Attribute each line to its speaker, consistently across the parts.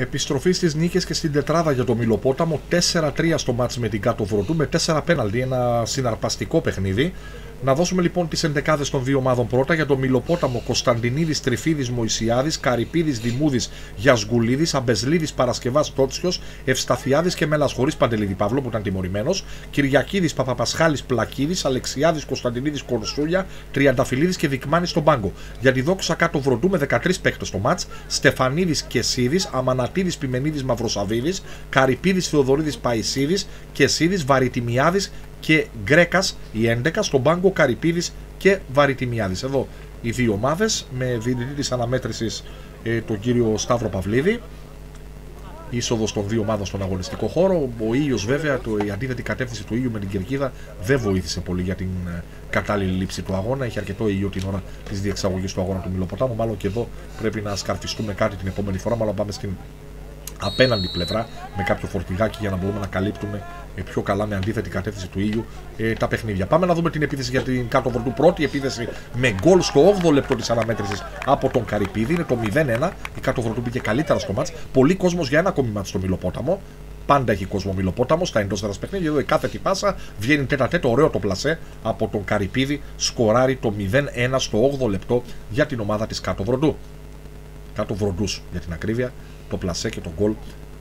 Speaker 1: Επιστροφή στις νίκες και στην τετράδα για το Μιλοπόταμο 4-3 στο μάτς με την Κάτω Βροντού με 4 πέναλτι, ένα συναρπαστικό παιχνίδι. Να δώσουμε λοιπόν τις ενδεκάδε των δύο ομάδων πρώτα για το Μιλοπόταμο. Κωνσταντινίδης Τριφίδης Μωησιάδη, Καρυπίδης Δημούδης Γιασγκουλίδη, Αμπεσλίδη Παρασκευάς Τότσιος, Ευσταθιάδης και Μελασχωρή Παντελίδη Παύλο που ήταν τιμωρημένος, Κυριακίδης Παπαπασχάλης Πλακίδης, Αλεξιάδης Κωνσταντινίδης Κορσούλια, Τριανταφυλλίδης και Δικμάνη στον πάγκο. Για τη δόξα κάτω βροντού με 13 παίκτες στο μάτς, Στεφανίδης Κεσίδης, Αμανατίδη Πιμενίδης Μαυροσαβίδης, Καρυπίδης Θεοδωρίδης Παϊσίδης, Κεσίδης Βαριτιμιάδη και Γκρέκας η 11 στον πάγκο Καρυπίδης και Βαριτιμιάδη. Εδώ οι δύο ομάδες με διαιτητή της αναμέτρησης ε, τον κύριο Σταύρο Παυλίδη. Είσοδος των δύο ομάδων στον αγωνιστικό χώρο. Ο ήλιος, βέβαια, το, η αντίθετη κατεύθυνση του ήλιου με την κερκίδα δεν βοήθησε πολύ για την ε, κατάλληλη λήψη του αγώνα. Είχε αρκετό ήλιο την ώρα της διεξαγωγής του αγώνα του Μιλοποτάμου. Μάλλον και εδώ πρέπει να σκαρφιστούμε κάτι την επόμενη φορά. Μάλλον πάμε στην απέναντι πλευρά με κάποιο φορτηγάκι για να μπορούμε να καλύπτουμε ε, πιο καλά με αντίθετη κατεύθυνση του ήλιου ε, τα παιχνίδια. Πάμε να δούμε την επίθεση για την κάτω βορτού. Πρώτη επίθεση με γκολ στο 8ο λεπτό της αναμέτρησης από τον Καρυπίδη. Είναι το 0-1. Η κάτω βορτού πήγε καλύτερα στο μάτς. Πολύ κόσμος για ένα ακόμη μάτς στο Μιλοπόταμο. Πάντα έχει κόσμο Μιλοπόταμος στα εντός έδρα παιχνίδια. Εδώ η κάθε τι πάσα βγαίνει τέτα τέτο. Ωραίο το πλασέ από τον Καρυπίδη. Σκοράρει το 0-1 στο 8ο λεπτό για την ομάδα της κάτω βροντού. Κάτω βροντού για την ακρίβεια. Το πλασέ και το γκολ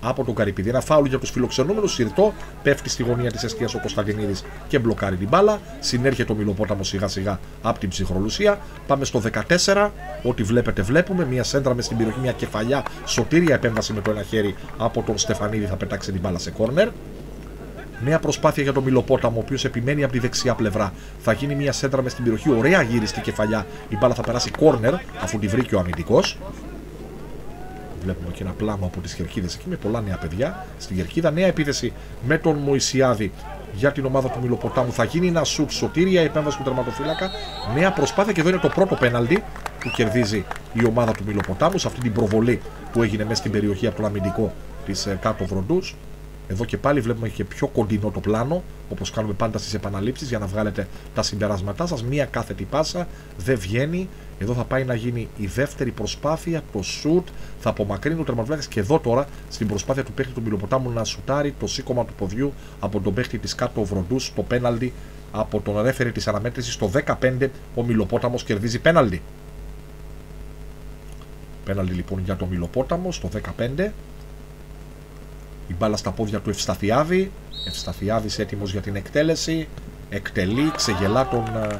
Speaker 1: από τον Καρυπίδη. Ένα φάουλ για τους φιλοξενούμενους. Συρτό πέφτει στη γωνία της αιστεία ο Κωνσταντινίδης και μπλοκάρει την μπάλα. Συνέρχεται ο Μιλοπόταμος σιγά σιγά από την ψυχρολουσία. Πάμε στο 14. Ό,τι βλέπετε, βλέπουμε. Μια σέντρα μες στην περιοχή, μια κεφαλιά. Σωτήρια επέμβαση με το ένα χέρι από τον Στεφανίδη. Θα πετάξει την μπάλα σε κόρνερ. Νέα προσπάθεια για τον Μιλοπόταμο, ο οποίος επιμένει από τη δεξιά πλευρά. Θα γίνει μια σέντρα μες στην περιοχή. Ωραία γύριστη κεφαλιά. Η μπάλα θα περάσει κόρνερ αφού τη βρήκε ο αμυντικός. Βλέπουμε και ένα πλάνο από τις κερκίδες εκεί με πολλά νέα παιδιά. Στην κερκίδα νέα επίθεση με τον Μωησιάδη για την ομάδα του Μιλοποτάμου. Θα γίνει ένα σουτ σωτήρια, η επέμβαση του τερματοφύλακα. Νέα προσπάθεια και εδώ είναι το πρώτο πέναλτι που κερδίζει η ομάδα του Μιλοποτάμου σε αυτή την προβολή που έγινε μέσα στην περιοχή από τον αμυντικό της ε, κάτω βροντούς. Εδώ και πάλι βλέπουμε και πιο κοντινό το πλάνο, όπως κάνουμε πάντα στις επαναλήψεις για να βγάλετε τα συμπεράσματά σας. Μία κάθετη πάσα δεν βγαίνει. Εδώ θα πάει να γίνει η δεύτερη προσπάθεια, το σουτ. Θα απομακρύνει ο τερματοφύλακα και εδώ τώρα στην προσπάθεια του παίχτη του Μιλοποτάμου να σουτάρει το σήκωμα του ποδιού από τον παίχτη της κάτω βροντούς στο πέναλτι από τον ρέφερη της αναμέτρησης στο 15. Ο Μιλοπόταμος κερδίζει πέναλτι. Πέναλτι λοιπόν για το Μιλοπόταμο στο 15. Η μπάλα στα πόδια του Ευσταθιάδη. Ευσταθιάδης έτοιμος για την εκτέλεση. Εκτελεί, ξεγελά τον ε,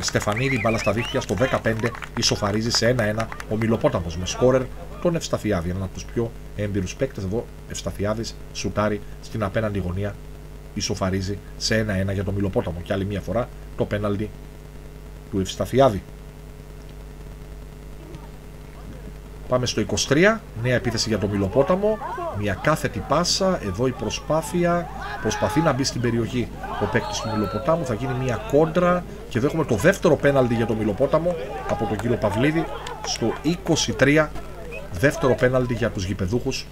Speaker 1: Στεφανίδη. Μπάλα στα δίχτυα στο 15. Ισοφαρίζει σε 1-1 ο Μιλοπόταμος με σκόρερ τον Ευσταθιάδη. Έναν από τους πιο έμπειρους παίκτες εδώ. Ευσταθιάδης σουτάρει στην απέναντι γωνία. Ισοφαρίζει σε 1-1 για τον Μιλοπόταμο. Και άλλη μια φορά το πέναλτι του Ευσταθιάδη. Πάμε στο 23. Νέα επίθεση για το Μιλοπόταμο. Μια κάθετη πάσα. Εδώ η προσπάθεια. Προσπαθεί να μπει στην περιοχή ο παίκτης του Μιλοποτάμου. Θα γίνει μια κόντρα. Και εδώ έχουμε το δεύτερο πέναλτι για το Μιλοπόταμο από τον κύριο Παυλίδη. Στο 23. Δεύτερο πέναλτι για τους γηπεδούχους.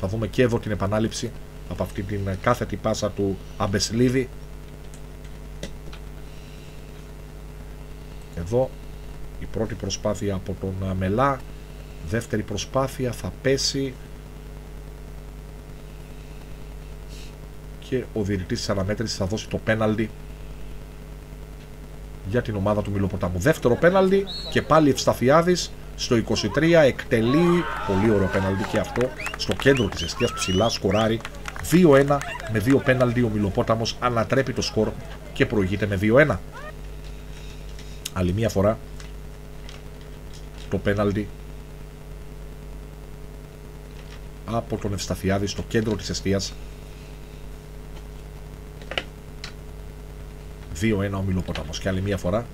Speaker 1: Θα δούμε και εδώ την επανάληψη από αυτή την κάθετη πάσα του Αμπεσλίδη. Εδώ η πρώτη προσπάθεια από τον Μελά Δεύτερη προσπάθεια θα πέσει και ο διαιτητής της αναμέτρησης θα δώσει το πέναλτι για την ομάδα του Μιλοποτάμου. Δεύτερο πέναλτι και πάλι Ευσταφιάδης στο 23 εκτελεί πολύ ωραίο πέναλτι και αυτό στο κέντρο της αιστείας ψηλά σκοράρει 2-1 με δύο πέναλτι ο Μιλοπόταμος ανατρέπει το σκορ και προηγείται με 2-1 άλλη μία φορά το πέναλτι από τον Ευσταθιάδη στο κέντρο της εστίας. 2-1 ο Μιλοπόταμος και άλλη μία φορά.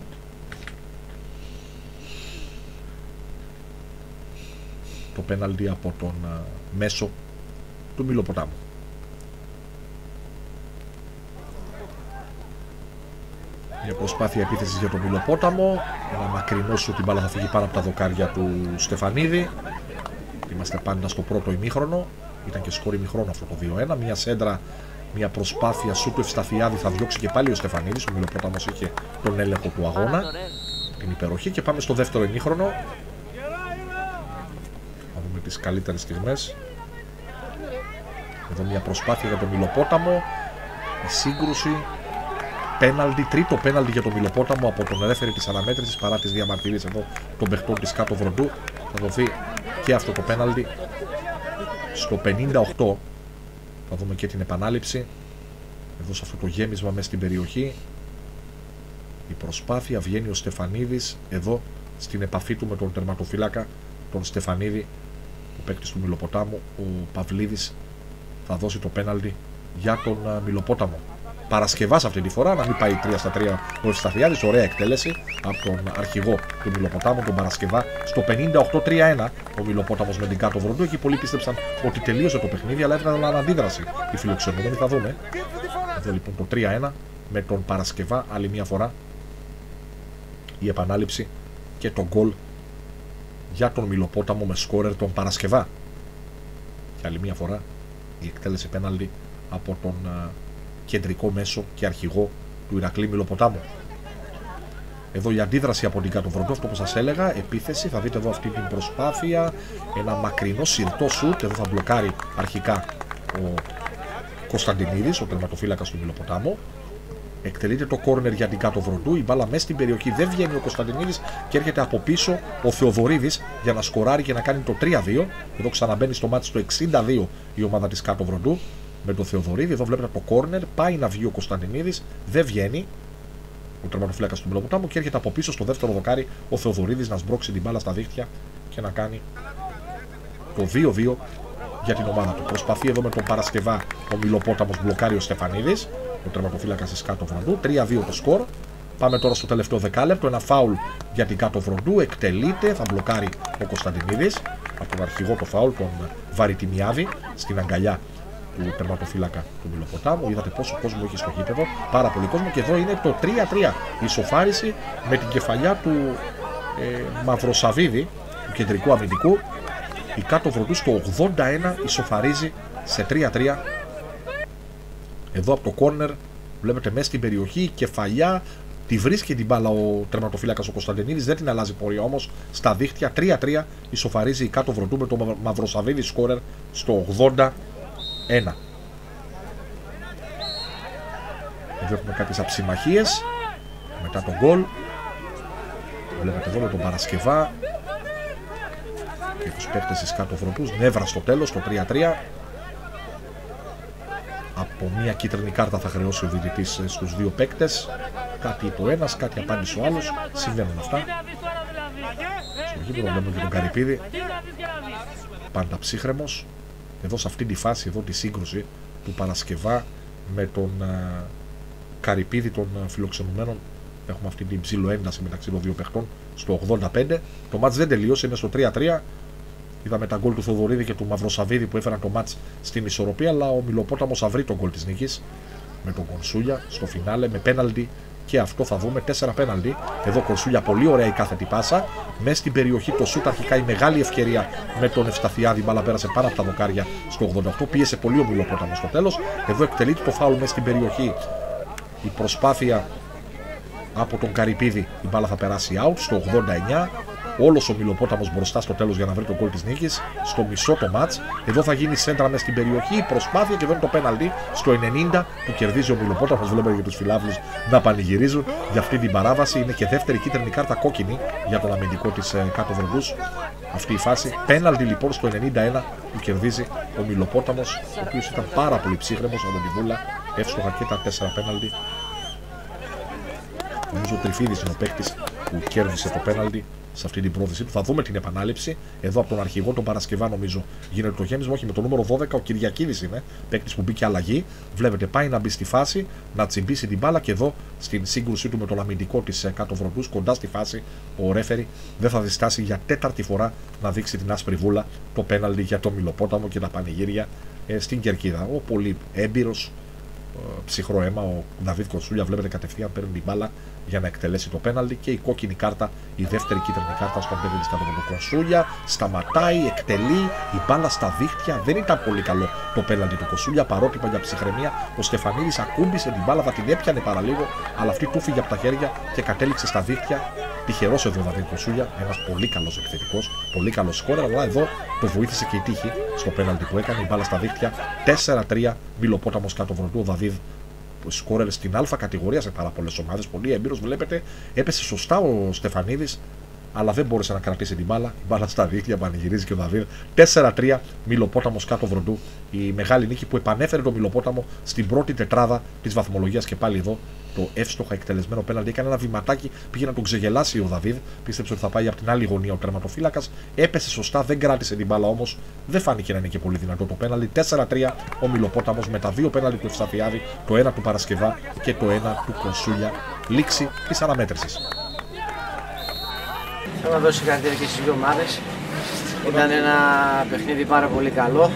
Speaker 1: Το πέναλτι από τον μέσο του Μιλοποτάμου μια προσπάθεια επίθεσης για τον Μιλοπόταμο ένα μακρινό σου την μπάλα θα φύγει πάνω από τα δοκάρια του Στεφανίδη Είμαστε πάντα στο πρώτο ημίχρονο. Ήταν και σκόρ ημίχρονο αυτό το 2-1. Μια σέντρα, μια προσπάθεια σου του Ευσταθιάδη θα διώξει και πάλι ο Στεφανίδης. Ο Μιλοπόταμος είχε τον έλεγχο του αγώνα. Την υπεροχή και πάμε στο δεύτερο ημίχρονο. Θα δούμε τις καλύτερες στιγμές. Εδώ μια προσπάθεια για τον Μιλοπόταμο. Η σύγκρουση. Πέναλτι, τρίτο πέναλτι για τον Μιλοπόταμο από τον ρέφερη της αναμέτρησης παρά τις διαμαρτυρίες εδώ των παιχτών της κάτω βροντού. Θα δοθεί και αυτό το πέναλτι στο 58. Θα δούμε και την επανάληψη. Εδώ σε αυτό το γέμισμα μέσα στην περιοχή. Η προσπάθεια βγαίνει ο Στεφανίδης εδώ στην επαφή του με τον τερματοφύλακα τον Στεφανίδη ο παίκτης του Μιλοποτάμου ο Παυλίδης θα δώσει το πέναλτι για τον Μιλοπόταμο Παρασκευάς αυτή τη φορά, να μην πάει 3 στα 3 ο Ευσταθιάδη. Ωραία εκτέλεση από τον αρχηγό του Μιλοποτάμου, τον Παρασκευά, στο 58-3-1. Ο Μιλοπόταμος με την κάτω βροντού. Εκεί πολλοί πίστεψαν ότι τελείωσε το παιχνίδι, αλλά έβγαλε αντίδραση η φιλοξενούμενη. Θα δούμε. Εδώ λοιπόν το 3-1 με τον Παρασκευά, άλλη μια φορά η επανάληψη και τον γκολ για τον Μιλοπόταμο με σκόρερ τον Παρασκευά. Και άλλη μια φορά η εκτέλεση πέναλτι από τον κεντρικό μέσο και αρχηγό του Ηρακλή Μιλοποτάμου. Εδώ η αντίδραση από την κάτω βροντό, αυτό που σας έλεγα, επίθεση. Θα δείτε εδώ αυτή την προσπάθεια. Ένα μακρινό συρτό σουτ. Εδώ θα μπλοκάρει αρχικά ο Κωνσταντινίδης, ο τερματοφύλακας του Μιλοποτάμου. Εκτελείται το κόρνερ για την κάτω βροντού. Η μπάλα μέσα στην περιοχή δεν βγαίνει ο Κωνσταντινίδης και έρχεται από πίσω ο Θεοδωρίδης για να σκοράρει και να κάνει το 3-2. Εδώ ξαναμπαίνει στο μάτι στο 62 η ομάδα της κάτω βροντού με τον Θεοδωρίδη. Εδώ βλέπετε το κόρνερ. Πάει να βγει ο Κωνσταντινίδης. Δεν βγαίνει. Ο τερματοφύλακας του Μπλοκοτάμου και έρχεται από πίσω στο δεύτερο δοκάρι ο Θεοδωρίδης να σμπρώξει την μπάλα στα δίχτυα και να κάνει το 2-2 για την ομάδα του. Προσπαθεί εδώ με τον Παρασκευά ο Μιλοπόταμος μπλοκάρει ο Στεφανίδης. Ο τερματοφύλακας της κάτω βροντού. 3-2 το σκορ. Πάμε τώρα στο τελευταίο δεκάλεπτο. Ένα φάουλ για την κάτω βροντού. Εκτελείται. Θα μπλοκάρει ο Κωνσταντινίδης από τον αρχηγό το φάουλ, τον Βαριτιμιάδη, στην αγκαλιά του τερματοφύλακα του Μιλοποτάμου. Είδατε πόσο κόσμο έχει στο γήπεδο. Πάρα πολύ κόσμο. Και εδώ είναι το 3-3. Η ισοφάριση με την κεφαλιά του ε, Μαυροσαβίδη, του κεντρικού αμυντικού. Η κάτω βροντού στο 81 ισοφαρίζει σε 3-3. Εδώ από το κόρνερ βλέπετε μέσα στην περιοχή η κεφαλιά Τη βρίσκει την μπάλα ο τερματοφύλακας ο Κωνσταντινίδης, δεν την αλλάζει πορεία όμως. Στα δίχτυα 3-3 ισοφαρίζει η κάτω βροντού με το Μαυροσαβίδη σκόρερ στο 80 ένα. Εδώ έχουμε κάποιες αψημαχίες μετά τον γκολ. Βλέπετε εδώ με τον Παρασκευά και τους παίκτες της κάτω βροντούς. Νεύρα στο τέλος, το 3-3. Από μια κίτρινη κάρτα θα χρεώσει ο διαιτητής στους δύο παίκτες. Κάτι είπε ο ένας, κάτι απάντησε ο άλλος. Συμβαίνουν αυτά. Στο γήπεδο βλέπουμε και τον Καρυπίδη. Πάντα ψύχρεμος εδώ σε αυτή τη φάση, εδώ τη σύγκρουση του Παρασκευά με τον α, Καρυπίδη των φιλοξενουμένων έχουμε αυτή την ψηλό ένταση μεταξύ των δύο παιχτών στο 85 το μάτς δεν τελείωσε, είναι στο 3-3 είδαμε τα γκολ του Θοδωρίδη και του Μαυροσαβίδη που έφεραν το μάτς στην ισορροπία αλλά ο Μιλοπόταμος θα βρει τον γκολ της νίκης με τον Κονσούλια στο φινάλε με πέναλτι και αυτό θα δούμε. 4 πέναλτι. Εδώ Κορσούλια πολύ ωραία η κάθετη πάσα. Μέσα στην περιοχή το σούτ αρχικά η μεγάλη ευκαιρία με τον Ευσταθιάδη. Η μπάλα πέρασε πάνω από τα δοκάρια στο 88. Πίεσε πολύ ο Μιλοπόταμο στο τέλος. Εδώ εκτελείται το φάουλ μέσα στην περιοχή. Η προσπάθεια από τον Καρυπίδη η μπάλα θα περάσει out στο 89 όλος ο Μιλοπόταμος μπροστά στο τέλος για να βρει τον κόλ της νίκης. Στο μισό το ματ. Εδώ θα γίνει σέντρα μες στην περιοχή. Η προσπάθεια και εδώ είναι το πέναλτι στο 90 που κερδίζει ο Μιλοπόταμος. Βλέπετε για τους φιλάβλους να πανηγυρίζουν για αυτή την παράβαση. Είναι και δεύτερη κίτρινη κάρτα κόκκινη για τον αμυντικό της ε, κάτω βροντού. Αυτή η φάση. Πέναλτι λοιπόν στο 91 που κερδίζει ο Μιλοπόταμος, ο οποίος ήταν πάρα πολύ ψύχρεμος από την Βούλα. Εύστοχα και τα 4 πέναλτι. Νομίζω ο Τριφίδης είναι ο παίκτης που κέρδισε το πέναλτι σε αυτή την πρόθεσή του. Θα δούμε την επανάληψη. Εδώ από τον αρχηγό, τον Παρασκευά, νομίζω γίνεται το γέμισμα. Όχι με το νούμερο 12, ο Κυριακίδης είναι παίκτης που μπήκε αλλαγή. Βλέπετε, πάει να μπει στη φάση, να τσιμπήσει την μπάλα και εδώ στην σύγκρουσή του με τον αμυντικό της ε, κάτω βροντού, κοντά στη φάση, ο Ρέφερη δεν θα διστάσει για τέταρτη φορά να δείξει την άσπρη βούλα το πέναλτι για το Μιλοπόταμο και τα πανηγύρια ε, στην Κερκίδα. Ο πολύ έμπειρος ε, ψυχρό αίμα. Ο Δαβίδ Κονσούλια βλέπετε κατευθείαν παίρνει την μπάλα για να εκτελέσει το πέναλτι και η κόκκινη κάρτα, η δεύτερη κίτρινη κάρτα στον Ντέβιν από τον Κονσούλια. Σταματάει, εκτελεί, η μπάλα στα δίχτυα. Δεν ήταν πολύ καλό το πέναλτι του Κονσούλια. Παρότυπα για ψυχραιμία, ο Στεφανίδης ακούμπησε την μπάλα, θα την έπιανε παραλίγο, αλλά αυτή του φύγε από τα χέρια και κατέληξε στα δίχτυα Τυχερός εδώ ο Δαβίδ Κοσούλια, ένας πολύ καλός επιθετικό, πολύ καλός σκόρερ, αλλά εδώ το βοήθησε και η τύχη στο πέναλτι που έκανε. Η μπάλα στα δίκτυα 4-3, Μιλοπόταμο κάτω βροντού. Ο Δαβίδ σκόρερ στην Α κατηγορία σε πάρα πολλές ομάδες. Πολύ έμπειρος, βλέπετε. Έπεσε σωστά ο Στεφανίδης, αλλά δεν μπόρεσε να κρατήσει την μπάλα. Η μπάλα στα δίχτυα πανηγυρίζει και ο Δαβίδ. 4-3, Μιλοπόταμος κάτω βροντού. Η μεγάλη νίκη που επανέφερε τον Μιλοπόταμο στην πρώτη τετράδα της βαθμολογίας και πάλι εδώ το εύστοχα εκτελεσμένο πέναλτι. Έκανε ένα βηματάκι, πήγε να τον ξεγελάσει ο Δαβίδ. Πίστεψε ότι θα πάει από την άλλη γωνία ο τερματοφύλακας. Έπεσε σωστά, δεν κράτησε την μπάλα όμως. Δεν φάνηκε να είναι και πολύ δυνατό το πέναλτι. 4-3 ο Μιλοπόταμος με τα δύο πέναλτι του Ευσταθιάδη, το ένα του Παρασκευά και το ένα του Κονσούλια. Λήξη της αναμέτρησης.
Speaker 2: Θέλω να δώσω συγχαρητήρια και στις δύο ομάδες. Ήταν ένα παιχνίδι πάρα πολύ καλό.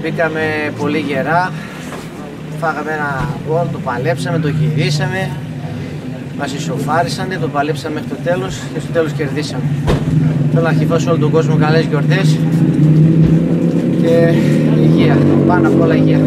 Speaker 2: Μπήκαμε πολύ γερά, φάγαμε ένα γκολ, το παλέψαμε, το γυρίσαμε, μας ισοφάρισαν, το παλέψαμε μέχρι το τέλος και στο τέλος κερδίσαμε. Θέλω να αρχιφώσω όλο τον κόσμο καλές γιορτές και υγεία, πάνω απ' όλα υγεία.